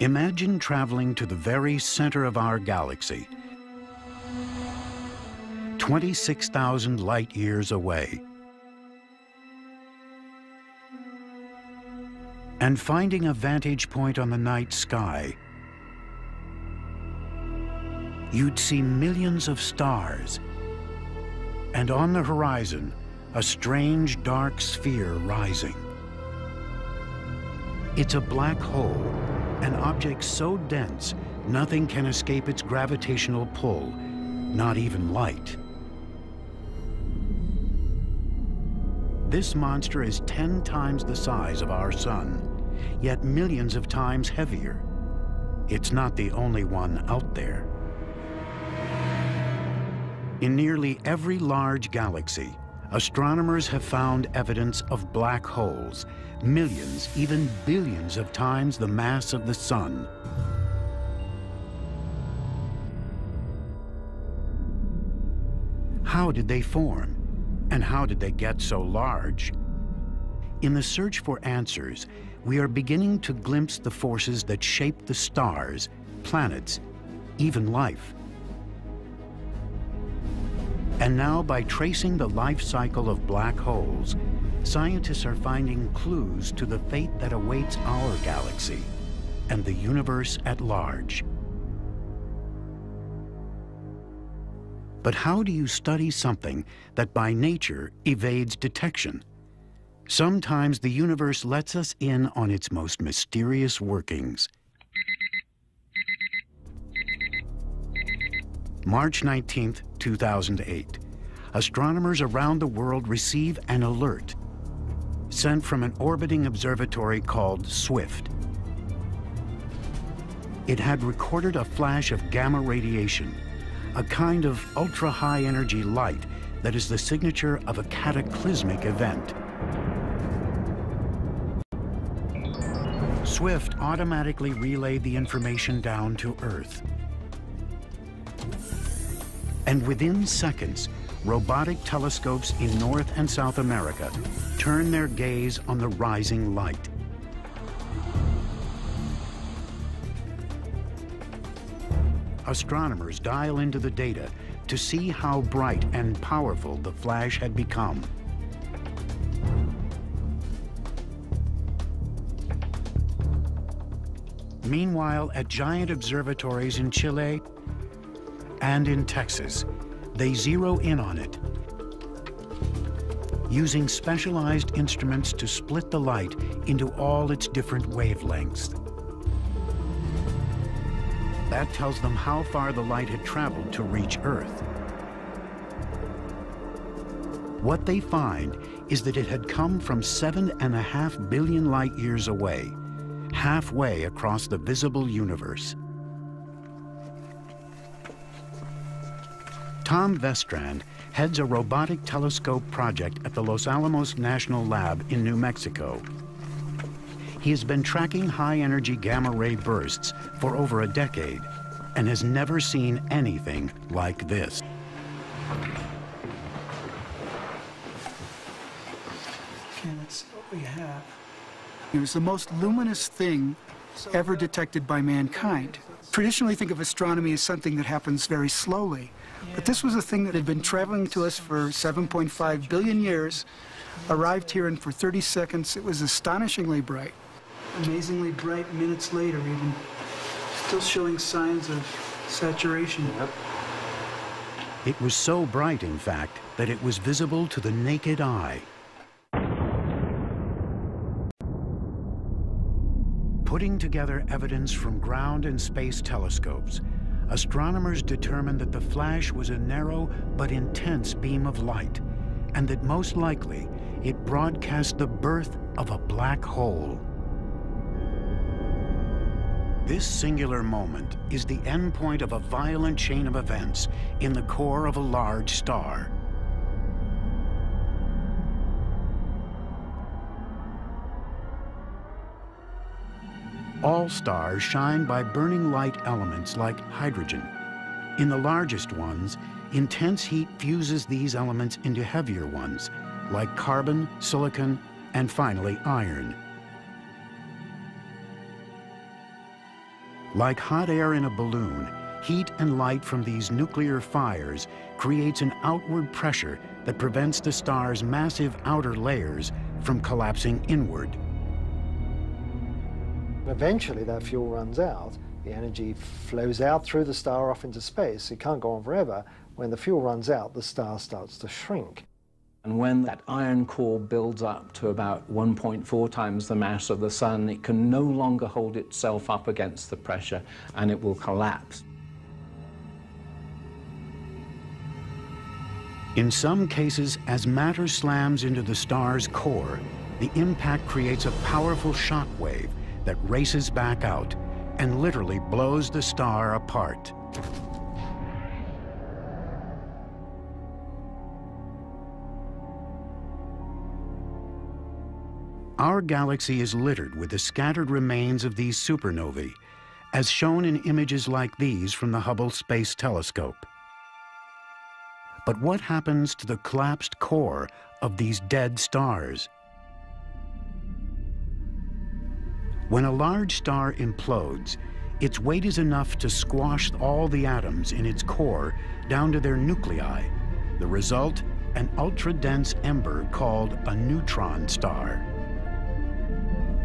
Imagine traveling to the very center of our galaxy, 26,000 light years away. And finding a vantage point on the night sky, you'd see millions of stars. And on the horizon, a strange dark sphere rising. It's a black hole, an object so dense, nothing can escape its gravitational pull, not even light. This monster is 10 times the size of our sun, yet millions of times heavier. It's not the only one out there. In nearly every large galaxy, astronomers have found evidence of black holes, millions, even billions of times the mass of the sun. How did they form? And how did they get so large? In the search for answers, we are beginning to glimpse the forces that shape the stars, planets, even life. And now, by tracing the life cycle of black holes, scientists are finding clues to the fate that awaits our galaxy and the universe at large. But how do you study something that by nature evades detection? Sometimes the universe lets us in on its most mysterious workings. March 19, 2008. Astronomers around the world receive an alert sent from an orbiting observatory called SWIFT. It had recorded a flash of gamma radiation, a kind of ultra-high energy light that is the signature of a cataclysmic event. SWIFT automatically relayed the information down to Earth. And within seconds, robotic telescopes in North and South America turn their gaze on the rising light. Astronomers dial into the data to see how bright and powerful the flash had become. Meanwhile, at giant observatories in Chile and in Texas, they zero in on it, using specialized instruments to split the light into all its different wavelengths. That tells them how far the light had traveled to reach Earth. What they find is that it had come from seven and a half billion light years away, halfway across the visible universe. Tom Vestrand heads a robotic telescope project at the Los Alamos National Lab in New Mexico. He has been tracking high-energy gamma-ray bursts for over a decade and has never seen anything like this. Okay, let's see what we have. It was the most luminous thing ever detected by mankind. Traditionally think of astronomy as something that happens very slowly. But this was a thing that had been traveling to us for 7.5 billion years, arrived here, and for 30 seconds it was astonishingly bright. Amazingly bright minutes later, even still showing signs of saturation. Yep. It was so bright, in fact, that it was visible to the naked eye. Putting together evidence from ground and space telescopes, astronomers determined that the flash was a narrow but intense beam of light, and that most likely it broadcast the birth of a black hole. This singular moment is the endpoint of a violent chain of events in the core of a large star. All stars shine by burning light elements like hydrogen. In the largest ones, intense heat fuses these elements into heavier ones, like carbon, silicon, and finally iron. Like hot air in a balloon, heat and light from these nuclear fires creates an outward pressure that prevents the star's massive outer layers from collapsing inward. Eventually that fuel runs out, the energy flows out through the star off into space. It can't go on forever. When the fuel runs out, the star starts to shrink. And when that iron core builds up to about 1.4 times the mass of the Sun, it can no longer hold itself up against the pressure and it will collapse. In some cases, as matter slams into the star's core, the impact creates a powerful shock wave that races back out and literally blows the star apart. Our galaxy is littered with the scattered remains of these supernovae, as shown in images like these from the Hubble Space Telescope. But what happens to the collapsed core of these dead stars? When a large star implodes, its weight is enough to squash all the atoms in its core down to their nuclei. The result, an ultra-dense ember called a neutron star.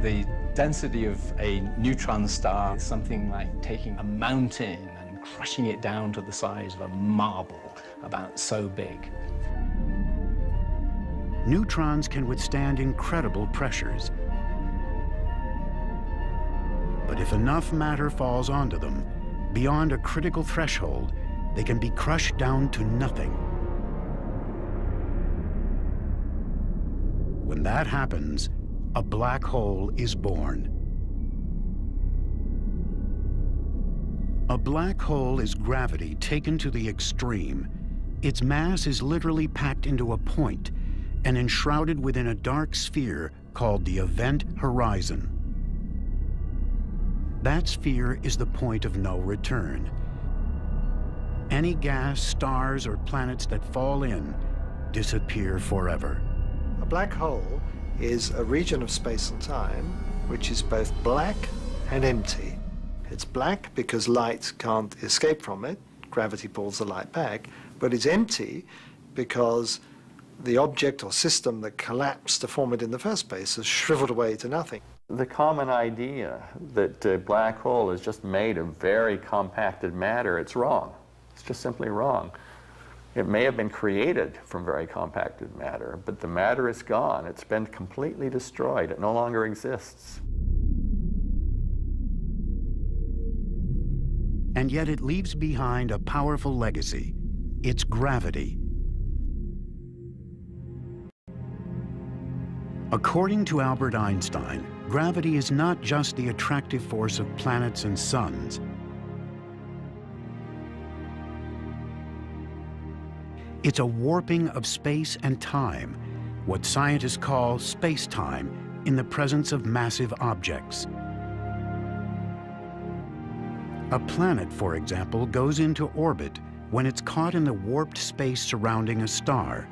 The density of a neutron star is something like taking a mountain and crushing it down to the size of a marble, about so big. Neutrons can withstand incredible pressures. But if enough matter falls onto them, beyond a critical threshold, they can be crushed down to nothing. When that happens, a black hole is born. A black hole is gravity taken to the extreme. Its mass is literally packed into a point and enshrouded within a dark sphere called the event horizon. That sphere is the point of no return. Any gas, stars, or planets that fall in disappear forever. A black hole is a region of space and time which is both black and empty. It's black because light can't escape from it, gravity pulls the light back, but it's empty because the object or system that collapsed to form it in the first place has shriveled away to nothing. The common idea that a black hole is just made of very compacted matter, it's wrong. It's just simply wrong. It may have been created from very compacted matter, but the matter is gone. It's been completely destroyed. It no longer exists. And yet it leaves behind a powerful legacy, its gravity. According to Albert Einstein, gravity is not just the attractive force of planets and suns, It's a warping of space and time, what scientists call space-time, in the presence of massive objects. A planet, for example, goes into orbit when it's caught in the warped space surrounding a star,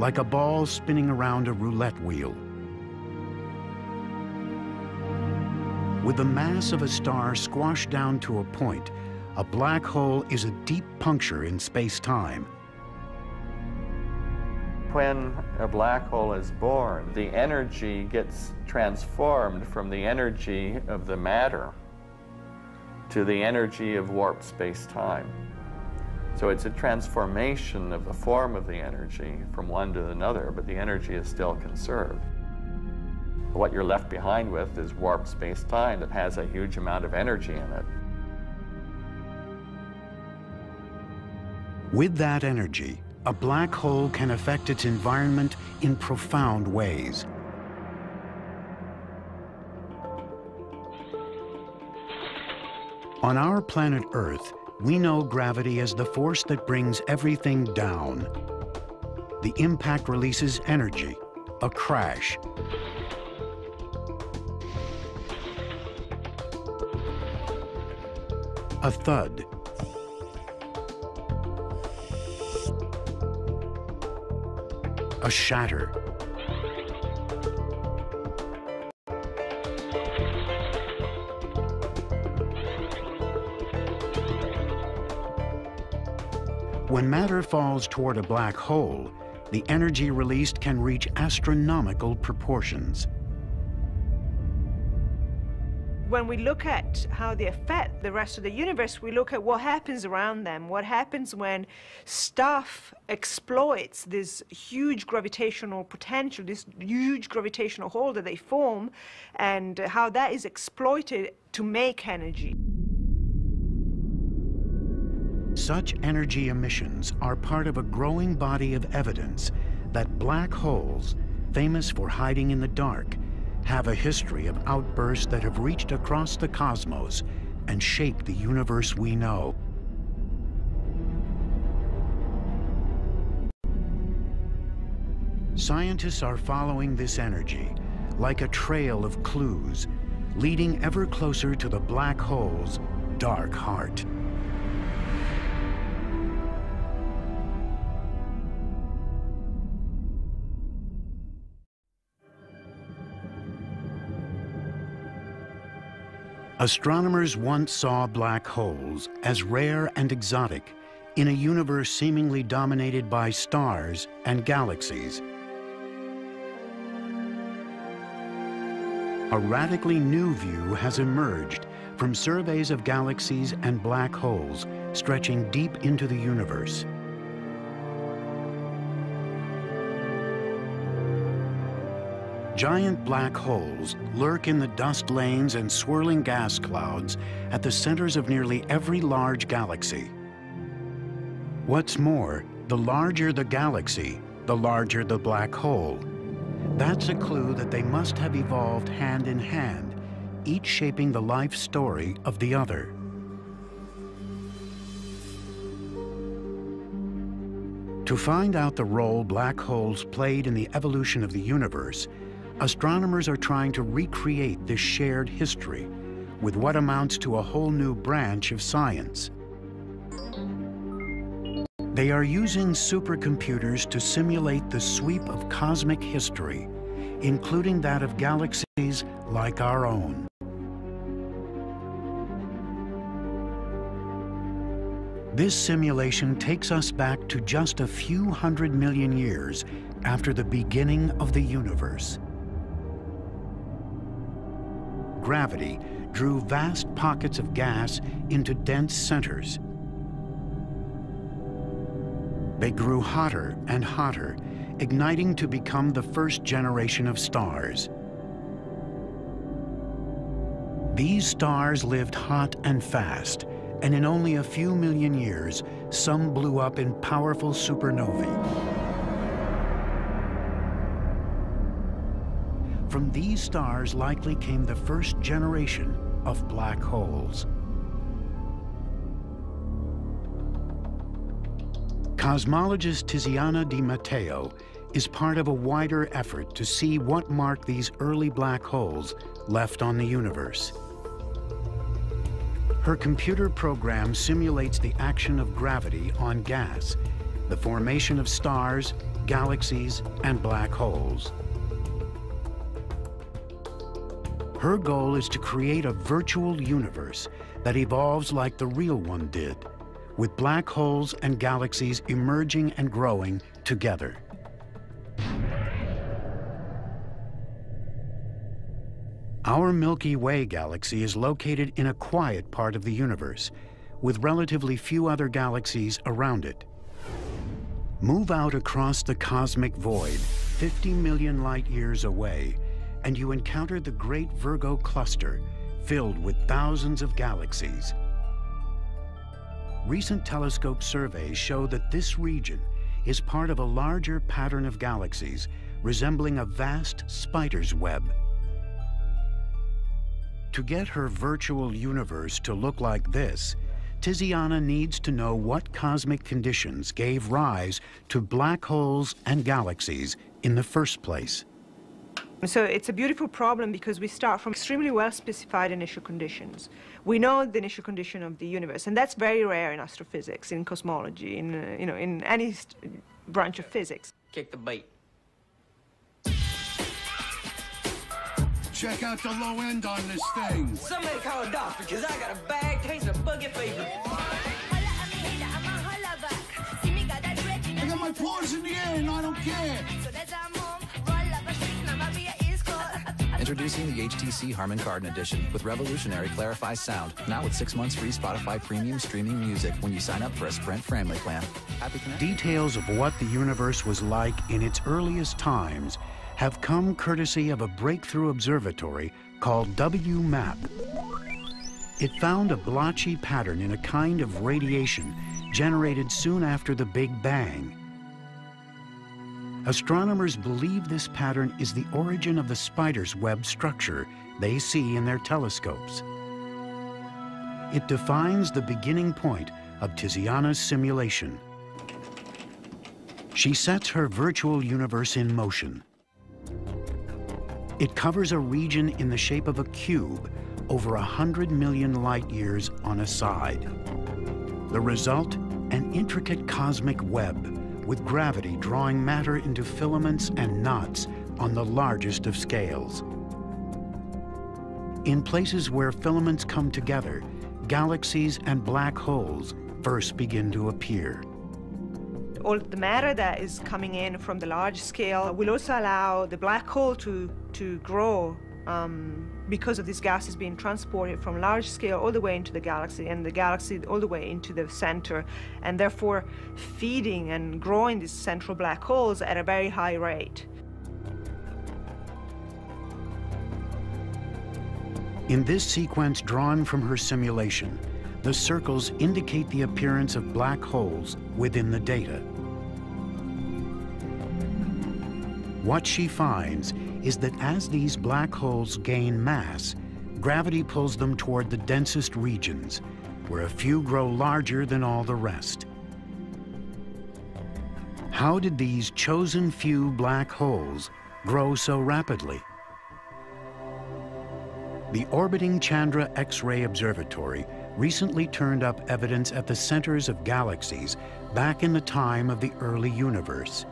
like a ball spinning around a roulette wheel. With the mass of a star squashed down to a point, a black hole is a deep puncture in space-time, when a black hole is born, the energy gets transformed from the energy of the matter to the energy of warped space-time. So it's a transformation of the form of the energy from one to another, but the energy is still conserved. What you're left behind with is warped space-time that has a huge amount of energy in it. With that energy, a black hole can affect its environment in profound ways. On our planet Earth, we know gravity as the force that brings everything down. The impact releases energy, a crash. a thud. A shatter. When matter falls toward a black hole, the energy released can reach astronomical proportions. When we look at how they affect the rest of the universe, we look at what happens around them, what happens when stuff exploits this huge gravitational potential, this huge gravitational hole that they form, and how that is exploited to make energy. Such energy emissions are part of a growing body of evidence that black holes, famous for hiding in the dark, have a history of outbursts that have reached across the cosmos and shaped the universe we know. Scientists are following this energy like a trail of clues, leading ever closer to the black hole's dark heart. Astronomers once saw black holes as rare and exotic in a universe seemingly dominated by stars and galaxies. A radically new view has emerged from surveys of galaxies and black holes stretching deep into the universe. Giant black holes lurk in the dust lanes and swirling gas clouds at the centers of nearly every large galaxy. What's more, the larger the galaxy, the larger the black hole. That's a clue that they must have evolved hand in hand, each shaping the life story of the other. To find out the role black holes played in the evolution of the universe, astronomers are trying to recreate this shared history with what amounts to a whole new branch of science. They are using supercomputers to simulate the sweep of cosmic history, including that of galaxies like our own. This simulation takes us back to just a few hundred million years after the beginning of the universe gravity drew vast pockets of gas into dense centers. They grew hotter and hotter, igniting to become the first generation of stars. These stars lived hot and fast, and in only a few million years, some blew up in powerful supernovae. From these stars likely came the first generation of black holes. Cosmologist Tiziana Di Matteo is part of a wider effort to see what mark these early black holes left on the universe. Her computer program simulates the action of gravity on gas, the formation of stars, galaxies, and black holes. Her goal is to create a virtual universe that evolves like the real one did, with black holes and galaxies emerging and growing together. Our Milky Way galaxy is located in a quiet part of the universe, with relatively few other galaxies around it. Move out across the cosmic void, 50 million light years away, and you encounter the Great Virgo Cluster, filled with thousands of galaxies. Recent telescope surveys show that this region is part of a larger pattern of galaxies resembling a vast spider's web. To get her virtual universe to look like this, Tiziana needs to know what cosmic conditions gave rise to black holes and galaxies in the first place. So it's a beautiful problem because we start from extremely well-specified initial conditions. We know the initial condition of the universe, and that's very rare in astrophysics, in cosmology, in, uh, you know, in any branch of physics. Kick the bait. Check out the low end on this thing. Somebody call a doctor, because I got a bad case of buggy fever. I got My paws in the air and I don't care. Introducing the HTC Harman Kardon Edition with revolutionary Clari-Fi sound. Now with six months free Spotify premium streaming music when you sign up for a Sprint family plan. Details of what the universe was like in its earliest times have come courtesy of a breakthrough observatory called WMAP. It found a blotchy pattern in a kind of radiation generated soon after the Big Bang. Astronomers believe this pattern is the origin of the spider's web structure they see in their telescopes. It defines the beginning point of Tiziana's simulation. She sets her virtual universe in motion. It covers a region in the shape of a cube over a hundred million light years on a side. The result, an intricate cosmic web with gravity drawing matter into filaments and knots on the largest of scales. In places where filaments come together, galaxies and black holes first begin to appear all the matter that is coming in from the large scale will also allow the black hole to, to grow um, because of these gases being transported from large scale all the way into the galaxy and the galaxy all the way into the center and therefore feeding and growing these central black holes at a very high rate. In this sequence drawn from her simulation, the circles indicate the appearance of black holes within the data. What she finds is that as these black holes gain mass, gravity pulls them toward the densest regions, where a few grow larger than all the rest. How did these chosen few black holes grow so rapidly? The orbiting Chandra X-ray Observatory recently turned up evidence at the centers of galaxies back in the time of the early universe.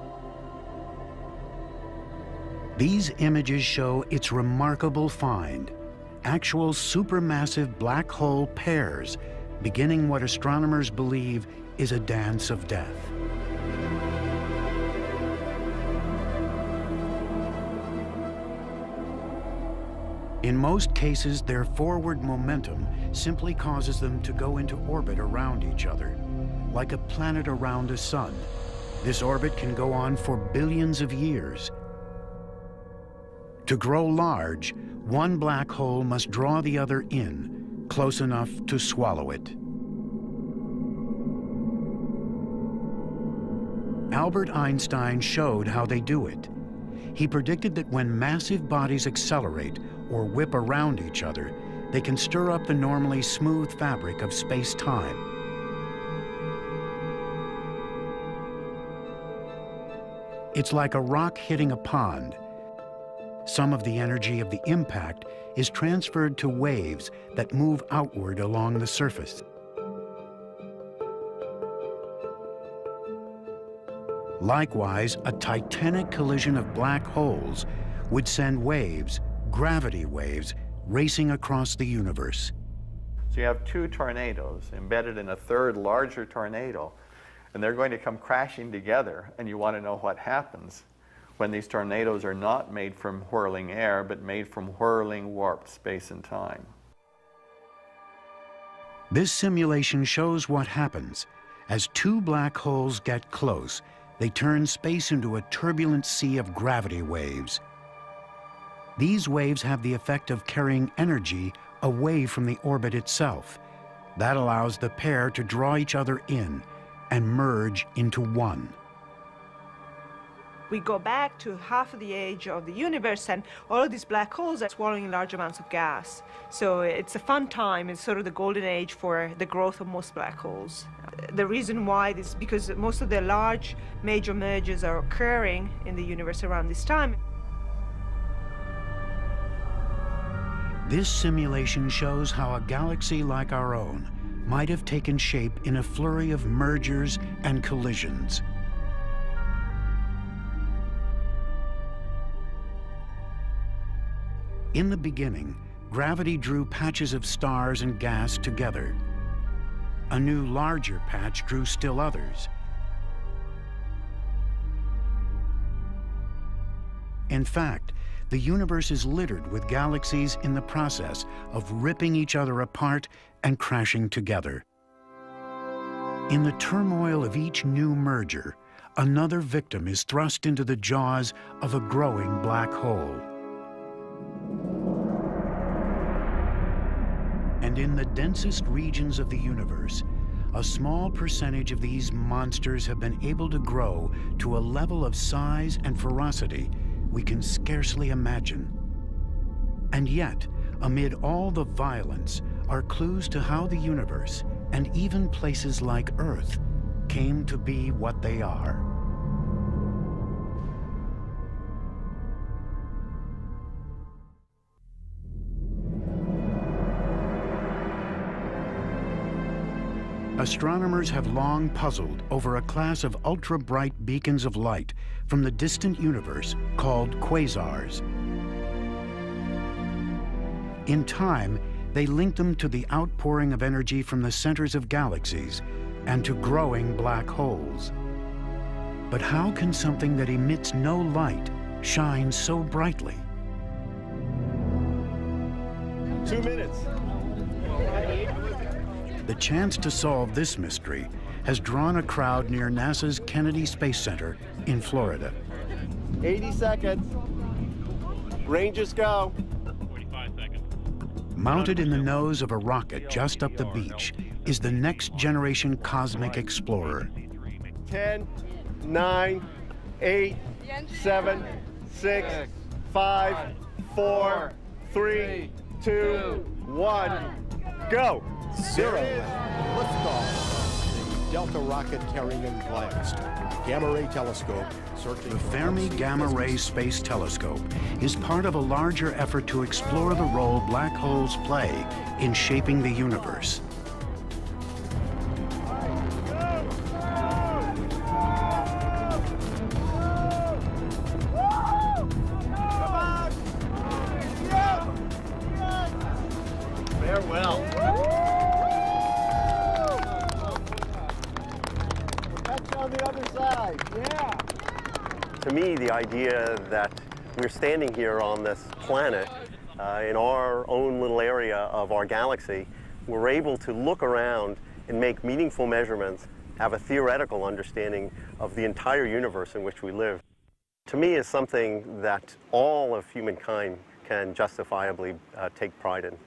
These images show its remarkable find, actual supermassive black hole pairs beginning what astronomers believe is a dance of death. In most cases, their forward momentum simply causes them to go into orbit around each other, like a planet around a sun. This orbit can go on for billions of years. To grow large, one black hole must draw the other in, close enough to swallow it. Albert Einstein showed how they do it. He predicted that when massive bodies accelerate or whip around each other, they can stir up the normally smooth fabric of space-time. It's like a rock hitting a pond. Some of the energy of the impact is transferred to waves that move outward along the surface. Likewise, a titanic collision of black holes would send waves, gravity waves, racing across the universe. So you have two tornadoes embedded in a third larger tornado, and they're going to come crashing together, and you want to know what happens when these tornadoes are not made from whirling air, but made from whirling warped space and time. This simulation shows what happens. As two black holes get close, they turn space into a turbulent sea of gravity waves. These waves have the effect of carrying energy away from the orbit itself. That allows the pair to draw each other in and merge into one. We go back to half of the age of the universe, and all of these black holes are swallowing large amounts of gas. So it's a fun time. It's sort of the golden age for the growth of most black holes. The reason why is because most of the large major mergers are occurring in the universe around this time. This simulation shows how a galaxy like our own might have taken shape in a flurry of mergers and collisions. In the beginning, gravity drew patches of stars and gas together. A new larger patch drew still others. In fact, the universe is littered with galaxies in the process of ripping each other apart and crashing together. In the turmoil of each new merger, another victim is thrust into the jaws of a growing black hole. And in the densest regions of the universe, a small percentage of these monsters have been able to grow to a level of size and ferocity we can scarcely imagine. And yet, amid all the violence, are clues to how the universe, and even places like Earth, came to be what they are. Astronomers have long puzzled over a class of ultra-bright beacons of light from the distant universe called quasars. In time, they link them to the outpouring of energy from the centers of galaxies and to growing black holes. But how can something that emits no light shine so brightly? Two minutes. The chance to solve this mystery has drawn a crowd near NASA's Kennedy Space Center in Florida. 80 seconds. Rangers go. 45 seconds. Mounted in the nose of a rocket just up the beach is the next generation cosmic explorer. 10, 9, 8, 7, 6, 5, 4, 3, 2, 1, go. Zero. Liftoff. The Delta rocket carrying in GLAST. Gamma ray telescope searching. The Fermi Gamma Ray Space Telescope is part of a larger effort to explore the role black holes play in shaping the universe. We're standing here on this planet uh, in our own little area of our galaxy, we're able to look around and make meaningful measurements, have a theoretical understanding of the entire universe in which we live. To me is something that all of humankind can justifiably uh, take pride in.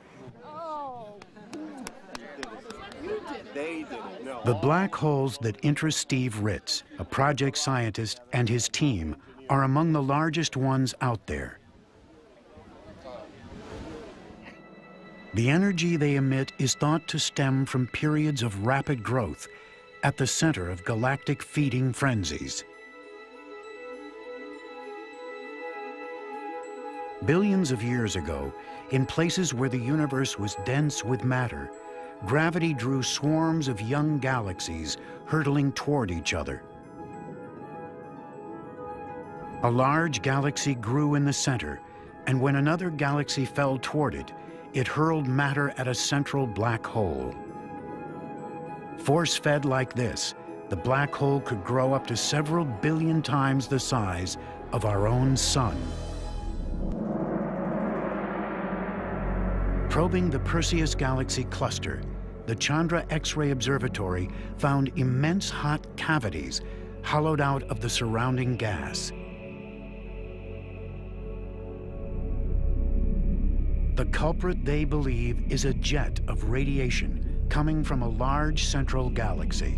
The black holes that interest Steve Ritz, a project scientist, and his team are among the largest ones out there. The energy they emit is thought to stem from periods of rapid growth at the center of galactic feeding frenzies. Billions of years ago, in places where the universe was dense with matter, gravity drew swarms of young galaxies hurtling toward each other. A large galaxy grew in the center, and when another galaxy fell toward it, it hurled matter at a central black hole. Force-fed like this, the black hole could grow up to several billion times the size of our own sun. Probing the Perseus Galaxy cluster, the Chandra X-ray Observatory found immense hot cavities hollowed out of the surrounding gas. The culprit, they believe, is a jet of radiation coming from a large central galaxy.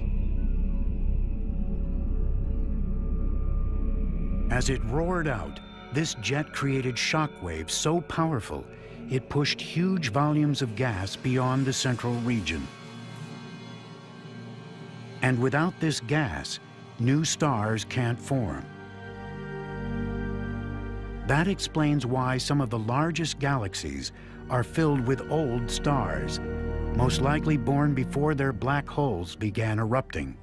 As it roared out, this jet created shock waves so powerful it pushed huge volumes of gas beyond the central region. And without this gas, new stars can't form. That explains why some of the largest galaxies are filled with old stars, most likely born before their black holes began erupting.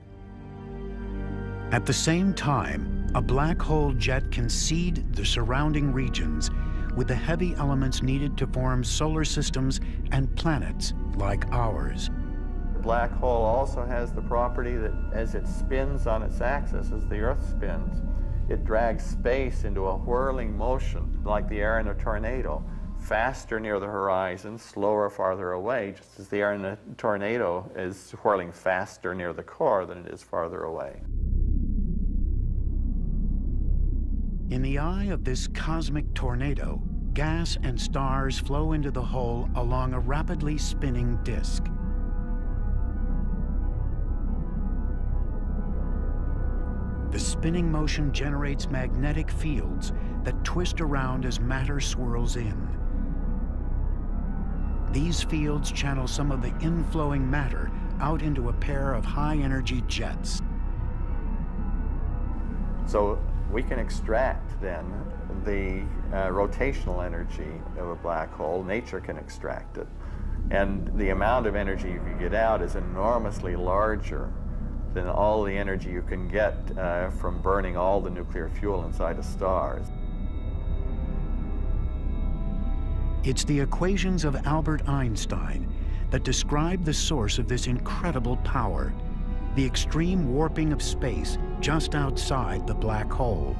At the same time, a black hole jet can seed the surrounding regions with the heavy elements needed to form solar systems and planets like ours. The black hole also has the property that as it spins on its axis as the Earth spins, It drags space into a whirling motion like the air in a tornado, faster near the horizon, slower farther away, just as the air in a tornado is whirling faster near the core than it is farther away. In the eye of this cosmic tornado, gas and stars flow into the hole along a rapidly spinning disk. The spinning motion generates magnetic fields that twist around as matter swirls in. These fields channel some of the inflowing matter out into a pair of high-energy jets. So we can extract then the uh, rotational energy of a black hole. Nature can extract it. And the amount of energy you can get out is enormously larger than all the energy you can get uh, from burning all the nuclear fuel inside a star. It's the equations of Albert Einstein that describe the source of this incredible power, the extreme warping of space just outside the black hole.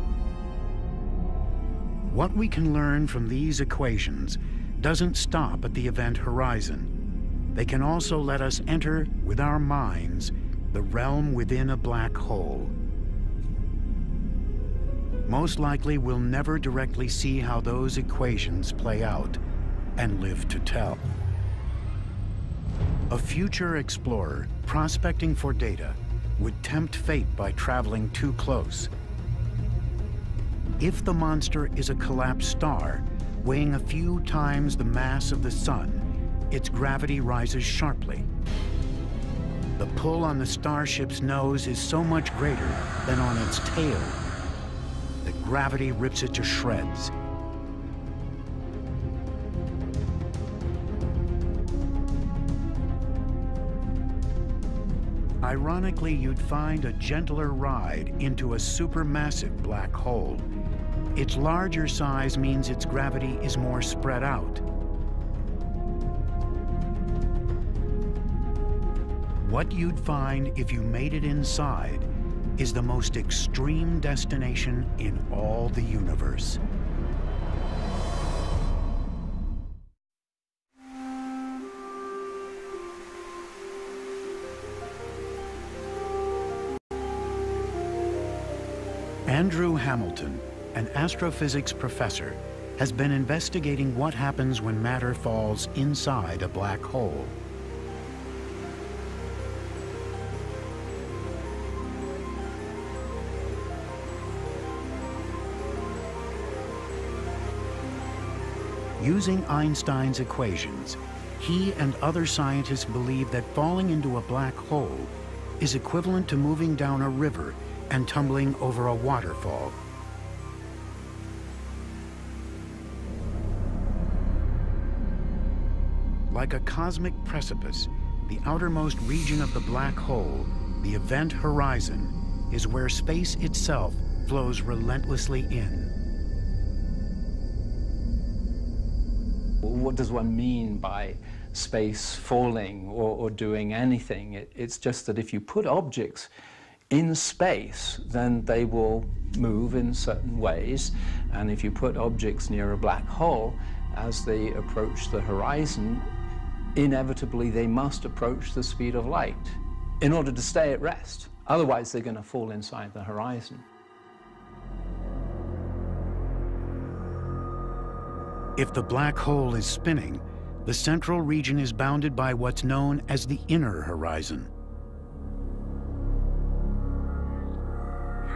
What we can learn from these equations doesn't stop at the event horizon. They can also let us enter, with our minds, the realm within a black hole. Most likely we'll never directly see how those equations play out and live to tell. A future explorer prospecting for data would tempt fate by traveling too close. If the monster is a collapsed star, weighing a few times the mass of the sun, its gravity rises sharply. The pull on the starship's nose is so much greater than on its tail that gravity rips it to shreds. Ironically, you'd find a gentler ride into a supermassive black hole. Its larger size means its gravity is more spread out. What you'd find if you made it inside is the most extreme destination in all the universe. Andrew Hamilton, an astrophysics professor, has been investigating what happens when matter falls inside a black hole. Using Einstein's equations, he and other scientists believe that falling into a black hole is equivalent to moving down a river and tumbling over a waterfall. Like a cosmic precipice, the outermost region of the black hole, the event horizon, is where space itself flows relentlessly in. What does one mean by space falling or, or doing anything? It, it's just that if you put objects in space, then they will move in certain ways. And if you put objects near a black hole, as they approach the horizon, inevitably they must approach the speed of light in order to stay at rest. Otherwise, they're going to fall inside the horizon. If the black hole is spinning, the central region is bounded by what's known as the inner horizon.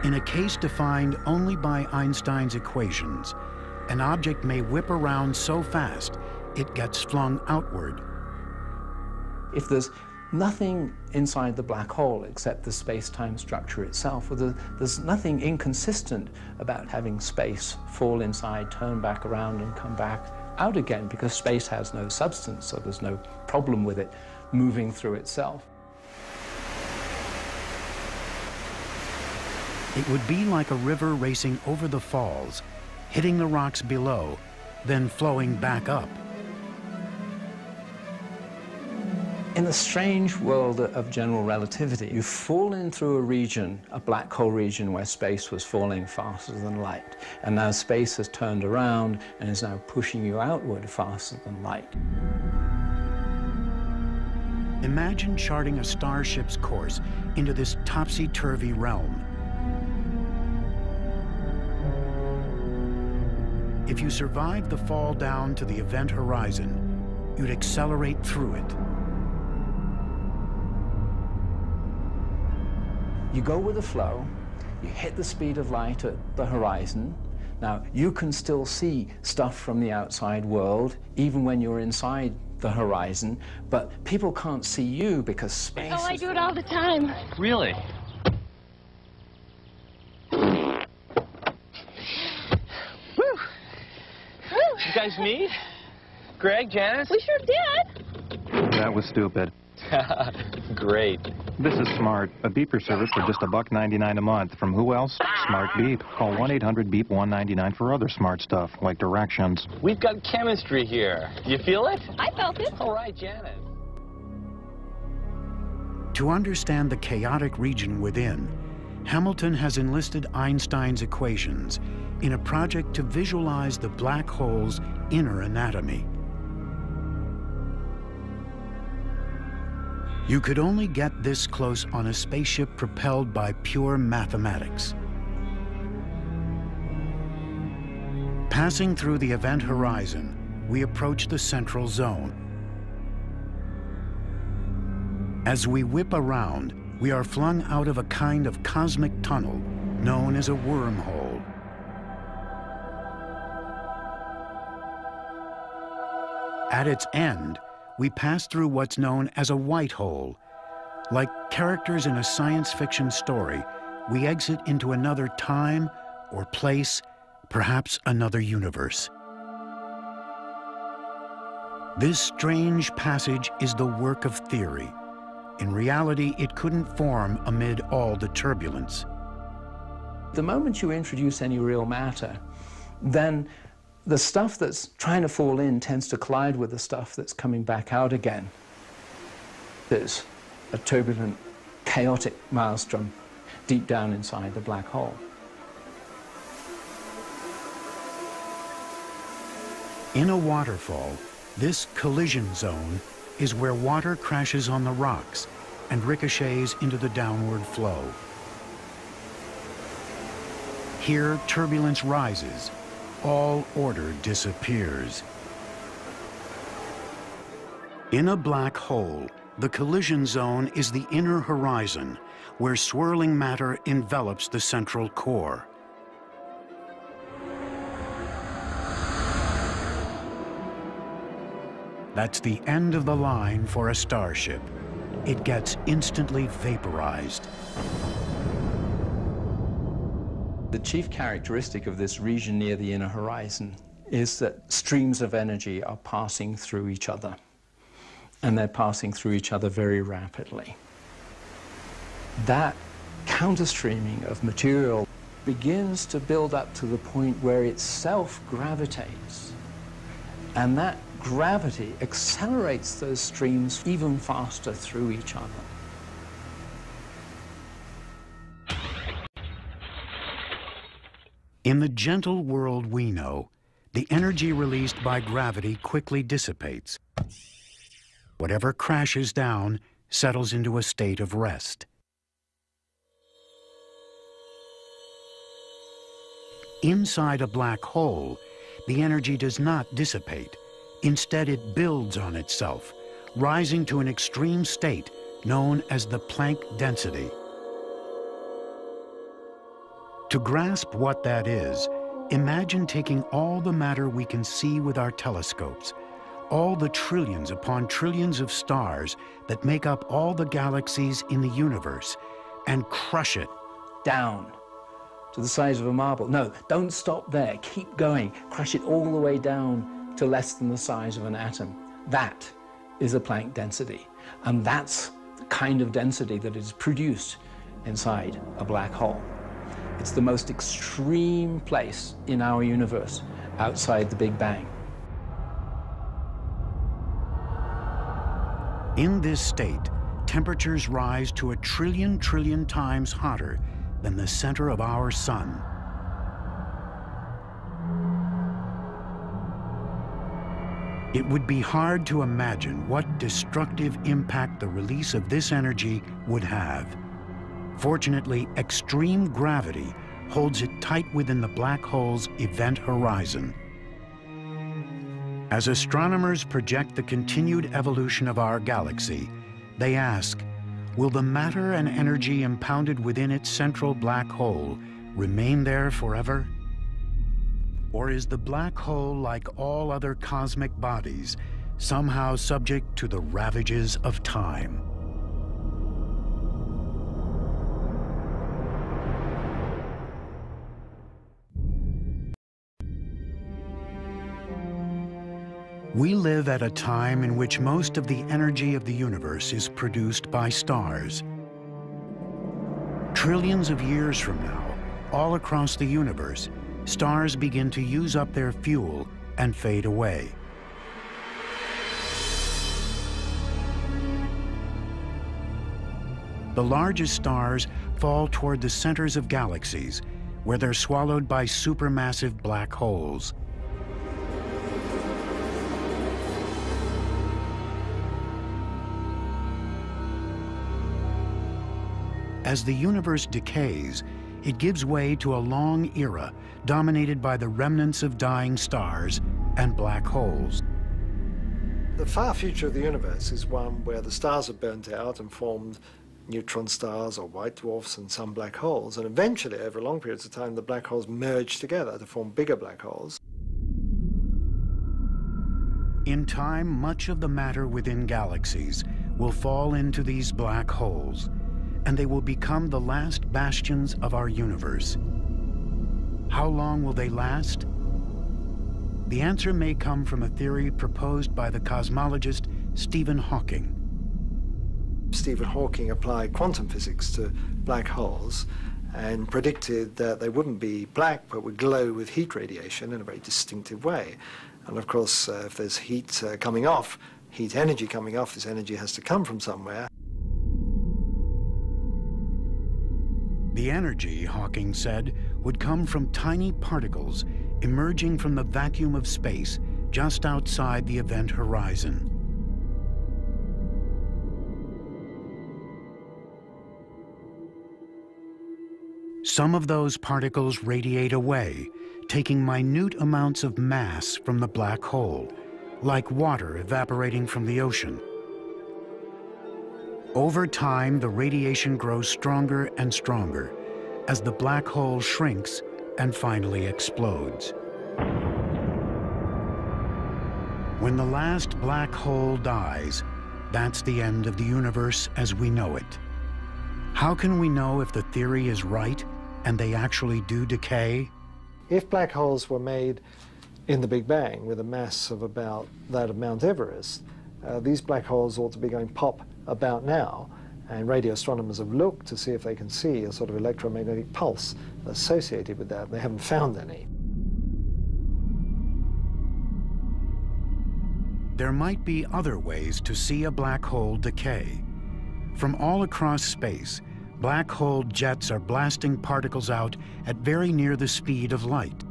In a case defined only by Einstein's equations, an object may whip around so fast it gets flung outward. If there's nothing inside the black hole except the space-time structure itself, there's nothing inconsistent about having space fall inside, turn back around and come back out again because space has no substance, so there's no problem with it moving through itself. It would be like a river racing over the falls, hitting the rocks below, then flowing back up. In the strange world of general relativity, you fall in through a region, a black hole region, where space was falling faster than light. And now space has turned around and is now pushing you outward faster than light. Imagine charting a starship's course into this topsy-turvy realm. If you survived the fall down to the event horizon, you'd accelerate through it. You go with the flow, you hit the speed of light at the horizon. Now, you can still see stuff from the outside world, even when you're inside the horizon, but people can't see you because space. Oh, I do it all the time. Really? Woo! You guys meet? Greg, Janice? We sure did. That was stupid. Great. This is Smart, a beeper service for just a buck 99 a month. From who else? Smart Beep. Call 1-800-BEEP-199 for other smart stuff, like directions. We've got chemistry here. You feel it? I felt it. All right, Janet. To understand the chaotic region within, Hamilton has enlisted Einstein's equations in a project to visualize the black hole's inner anatomy. You could only get this close on a spaceship propelled by pure mathematics. Passing through the event horizon, we approach the central zone. As we whip around, we are flung out of a kind of cosmic tunnel known as a wormhole. At its end, we pass through what's known as a white hole. Like characters in a science fiction story, we exit into another time or place, perhaps another universe. This strange passage is the work of theory. In reality, it couldn't form amid all the turbulence. The moment you introduce any real matter, then the stuff that's trying to fall in tends to collide with the stuff that's coming back out again. There's a turbulent, chaotic maelstrom deep down inside the black hole. In a waterfall, this collision zone is where water crashes on the rocks and ricochets into the downward flow. Here, turbulence rises all order disappears. In a black hole, the collision zone is the inner horizon, where swirling matter envelops the central core. That's the end of the line for a starship. It gets instantly vaporized. The chief characteristic of this region near the inner horizon is that streams of energy are passing through each other, and they're passing through each other very rapidly. That counterstreaming of material begins to build up to the point where it self-gravitates, and that gravity accelerates those streams even faster through each other. In the gentle world we know, the energy released by gravity quickly dissipates. Whatever crashes down settles into a state of rest. Inside a black hole, the energy does not dissipate. Instead, it builds on itself, rising to an extreme state known as the Planck density. To grasp what that is, imagine taking all the matter we can see with our telescopes, all the trillions upon trillions of stars that make up all the galaxies in the universe, and crush it down to the size of a marble. No, don't stop there. Keep going. Crush it all the way down to less than the size of an atom. That is a Planck density. And that's the kind of density that is produced inside a black hole. It's the most extreme place in our universe outside the Big Bang. In this state, temperatures rise to a trillion trillion times hotter than the center of our sun. It would be hard to imagine what destructive impact the release of this energy would have. Fortunately, extreme gravity holds it tight within the black hole's event horizon. As astronomers project the continued evolution of our galaxy, they ask, will the matter and energy impounded within its central black hole remain there forever? Or is the black hole, like all other cosmic bodies, somehow subject to the ravages of time? We live at a time in which most of the energy of the universe is produced by stars. Trillions of years from now, all across the universe, stars begin to use up their fuel and fade away. The largest stars fall toward the centers of galaxies, where they're swallowed by supermassive black holes. As the universe decays, it gives way to a long era dominated by the remnants of dying stars and black holes. The far future of the universe is one where the stars are burnt out and formed neutron stars or white dwarfs and some black holes. And eventually, over long periods of time, the black holes merge together to form bigger black holes. In time, much of the matter within galaxies will fall into these black holes, and they will become the last bastions of our universe. How long will they last? The answer may come from a theory proposed by the cosmologist Stephen Hawking. Stephen Hawking applied quantum physics to black holes and predicted that they wouldn't be black but would glow with heat radiation in a very distinctive way. And of course, uh, if there's heat uh, coming off, heat energy coming off, this energy has to come from somewhere. The energy, Hawking said, would come from tiny particles emerging from the vacuum of space just outside the event horizon. Some of those particles radiate away, taking minute amounts of mass from the black hole, like water evaporating from the ocean. Over time, the radiation grows stronger and stronger as the black hole shrinks and finally explodes. When the last black hole dies, that's the end of the universe as we know it. How can we know if the theory is right and they actually do decay? If black holes were made in the Big Bang with a mass of about that of Mount Everest, uh, these black holes ought to be going pop about now. And radio astronomers have looked to see if they can see a sort of electromagnetic pulse associated with that. They haven't found any. There might be other ways to see a black hole decay. From all across space, black hole jets are blasting particles out at very near the speed of light.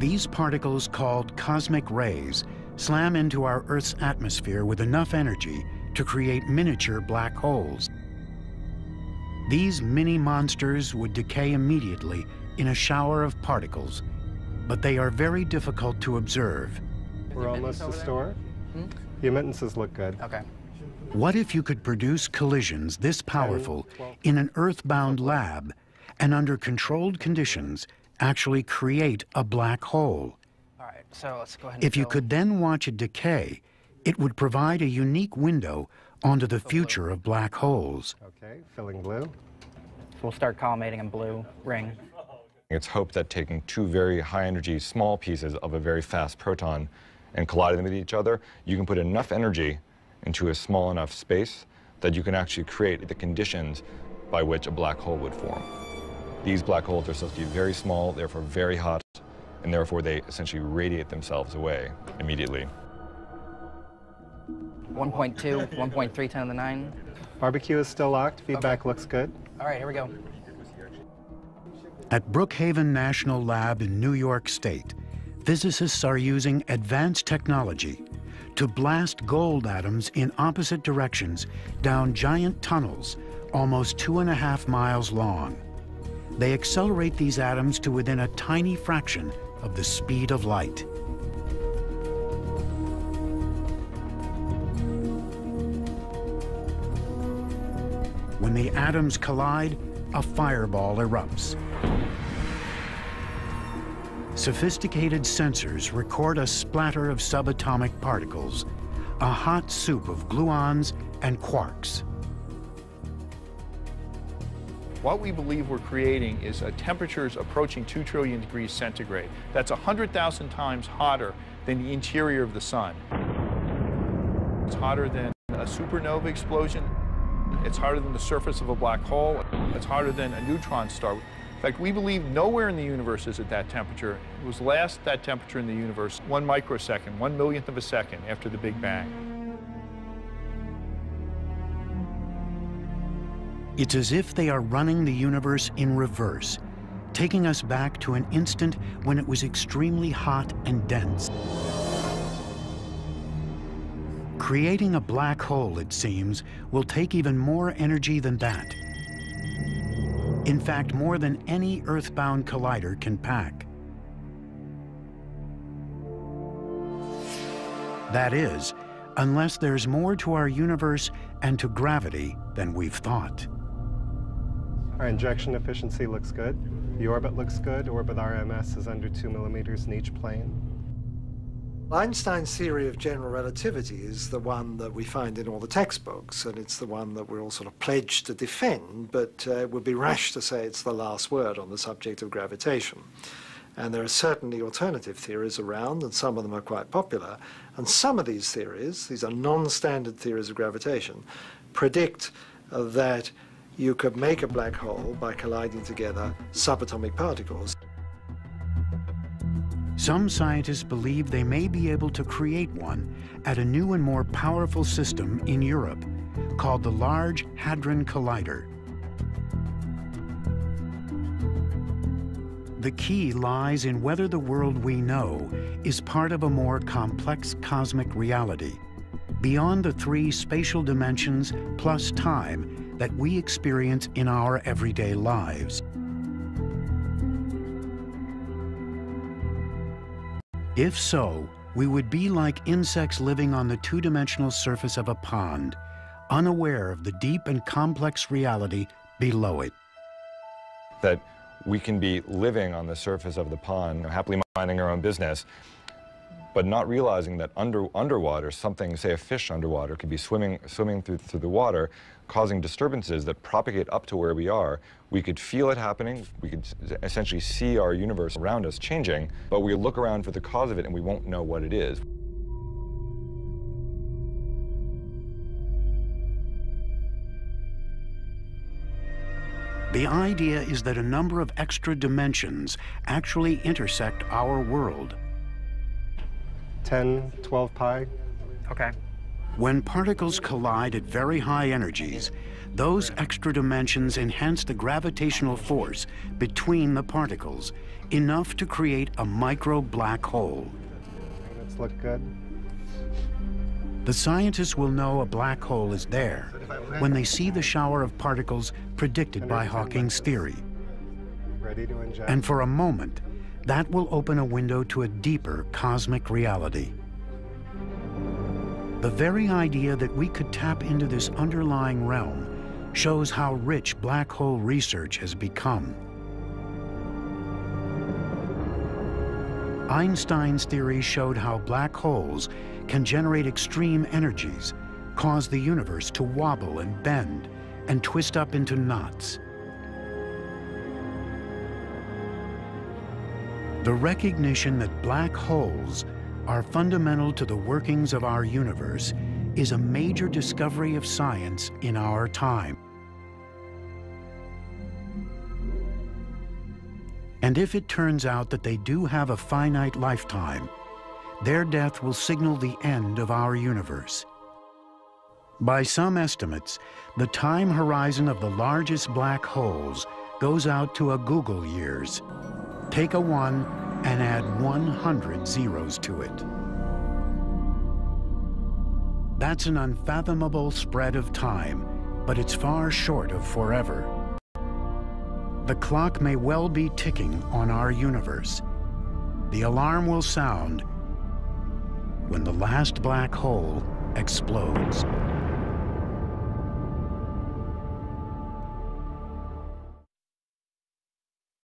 These particles, called cosmic rays, slam into our Earth's atmosphere with enough energy to create miniature black holes. These mini monsters would decay immediately in a shower of particles, but they are very difficult to observe. We're almost to store. Hmm? The emittances look good. Okay. What if you could produce collisions this powerful in an Earth-bound lab and under controlled conditions actually create a black hole? All right, so let's go ahead If you could then watch it decay, it would provide a unique window onto the future of black holes. Okay, filling blue. So we'll start collimating in blue ring. It's hoped that taking two very high energy small pieces of a very fast proton and colliding them with each other, you can put enough energy into a small enough space that you can actually create the conditions by which a black hole would form. These black holes are supposed to be very small, therefore very hot, and therefore they essentially radiate themselves away immediately. 1.2, 1.3, 10 to the 9. Barbecue is still locked. Feedback looks good. All right, here we go. At Brookhaven National Lab in New York State, physicists are using advanced technology to blast gold atoms in opposite directions down giant tunnels almost two and a half miles long. They accelerate these atoms to within a tiny fraction of the speed of light. When the atoms collide, a fireball erupts. Sophisticated sensors record a splatter of subatomic particles, a hot soup of gluons and quarks. What we believe we're creating is a temperatures approaching 2 trillion degrees centigrade. That's 100,000 times hotter than the interior of the sun. It's hotter than a supernova explosion. It's hotter than the surface of a black hole. It's hotter than a neutron star. In fact, we believe nowhere in the universe is at that temperature. It was last that temperature in the universe one microsecond, one millionth of a second after the Big Bang. It's as if they are running the universe in reverse, taking us back to an instant when it was extremely hot and dense. Creating a black hole, it seems, will take even more energy than that. In fact, more than any Earthbound collider can pack. That is, unless there's more to our universe and to gravity than we've thought. Our injection efficiency looks good. The orbit looks good. Orbit RMS is under two millimeters in each plane. Einstein's theory of general relativity is the one that we find in all the textbooks, and it's the one that we're all sort of pledged to defend, but uh, it would be rash to say it's the last word on the subject of gravitation. And there are certainly alternative theories around, and some of them are quite popular. And some of these theories, these are non-standard theories of gravitation, predict uh, that you could make a black hole by colliding together subatomic particles. Some scientists believe they may be able to create one at a new and more powerful system in Europe called the Large Hadron Collider. The key lies in whether the world we know is part of a more complex cosmic reality, beyond the three spatial dimensions plus time that we experience in our everyday lives. If so, we would be like insects living on the two-dimensional surface of a pond, unaware of the deep and complex reality below it. That we can be living on the surface of the pond, happily minding our own business, but not realizing that under, underwater, something, say a fish underwater, could be swimming, swimming through, through the water, causing disturbances that propagate up to where we are. We could feel it happening, we could essentially see our universe around us changing, but we look around for the cause of it and we won't know what it is. The idea is that a number of extra dimensions actually intersect our world. 10, 12 pi. Okay. When particles collide at very high energies, those extra dimensions enhance the gravitational force between the particles, enough to create a micro black hole. Let's look good. The scientists will know a black hole is there when they see the shower of particles predicted by Hawking's theory. Ready to inject. And for a moment, that will open a window to a deeper cosmic reality. The very idea that we could tap into this underlying realm shows how rich black hole research has become. Einstein's theory showed how black holes can generate extreme energies, cause the universe to wobble and bend, and twist up into knots. The recognition that black holes are fundamental to the workings of our universe is a major discovery of science in our time. And if it turns out that they do have a finite lifetime, their death will signal the end of our universe. By some estimates, the time horizon of the largest black holes goes out to a googol years. Take a 1 and add 100 zeros to it. That's an unfathomable spread of time, but it's far short of forever. The clock may well be ticking on our universe. The alarm will sound when the last black hole explodes.